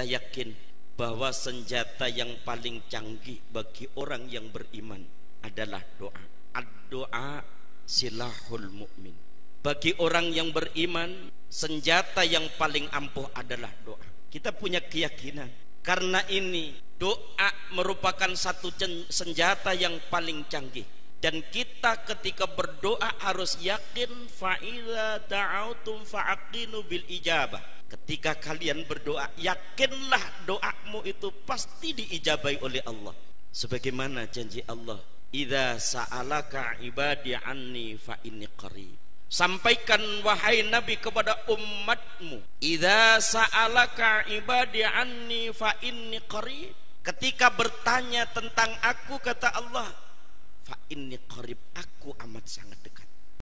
kita yakin bahwa senjata yang paling canggih bagi orang yang beriman adalah doa. Ad-doa silahul mukmin. Bagi orang yang beriman, senjata yang paling ampuh adalah doa. Kita punya keyakinan karena ini doa merupakan satu senjata yang paling canggih dan kita ketika berdoa harus yakin fa'ila da'autum fa'aqinu bil ijabah. Ketika kalian berdoa yakinlah doamu itu pasti diijabai oleh Allah. Sebagaimana janji Allah idza sa'alaka ibadi anni fa inni qarib. Sampaikan wahai Nabi kepada umatmu Idza sa'alaka ibadi anni fa inni qarib. Ketika bertanya tentang aku kata Allah fa inni qarib aku amat sangat dekat